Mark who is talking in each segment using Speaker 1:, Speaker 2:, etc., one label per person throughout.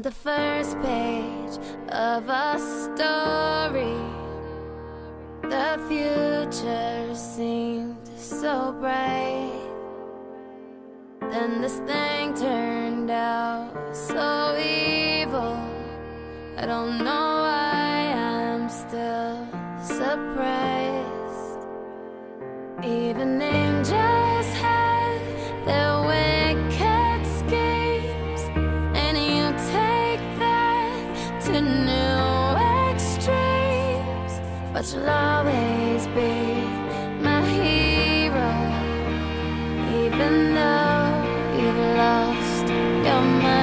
Speaker 1: the first page of a story. The future seemed so bright. Then this thing turned out so evil. I don't know why I'm still surprised. Even But you'll always be my hero, even though you've lost your mind.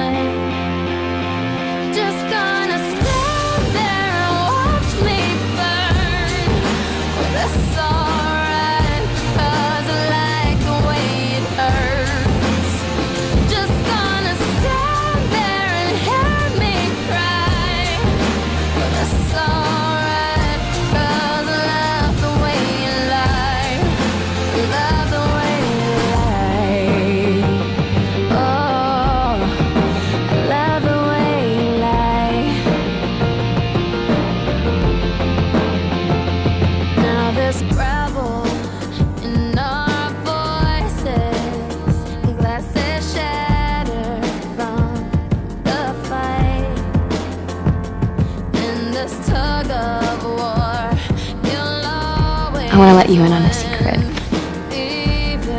Speaker 2: Want to let you in on a secret.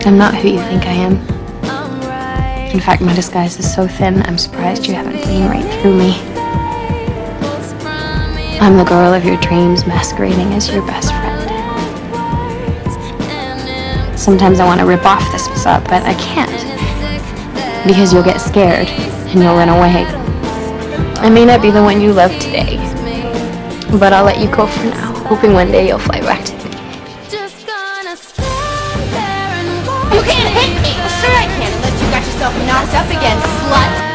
Speaker 2: I'm not who you think I am. In fact, my disguise is so thin, I'm surprised you haven't seen right through me. I'm the girl of your dreams masquerading as your best friend. Sometimes I want to rip off this facade, but I can't because you'll get scared and you'll run away. I may not be the one you love today, but I'll let you go for now, hoping one day you'll fly
Speaker 3: You can't hit me! Sure I can, unless you got yourself knocked up again, slut!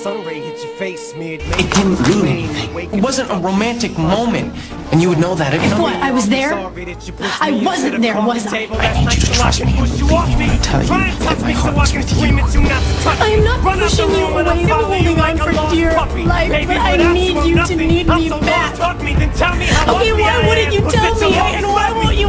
Speaker 4: Sun ray hits your face, smeared.
Speaker 5: it didn't mean anything. It wasn't a romantic moment, and you would know that if you
Speaker 3: What, I was there? I wasn't there, was I?
Speaker 5: I need you to trust me. I tell you that my heart is with you.
Speaker 3: I'm not pushing you away, I'm holding on for dear life, but I need you to need me back. Okay, why wouldn't you tell me? And why won't you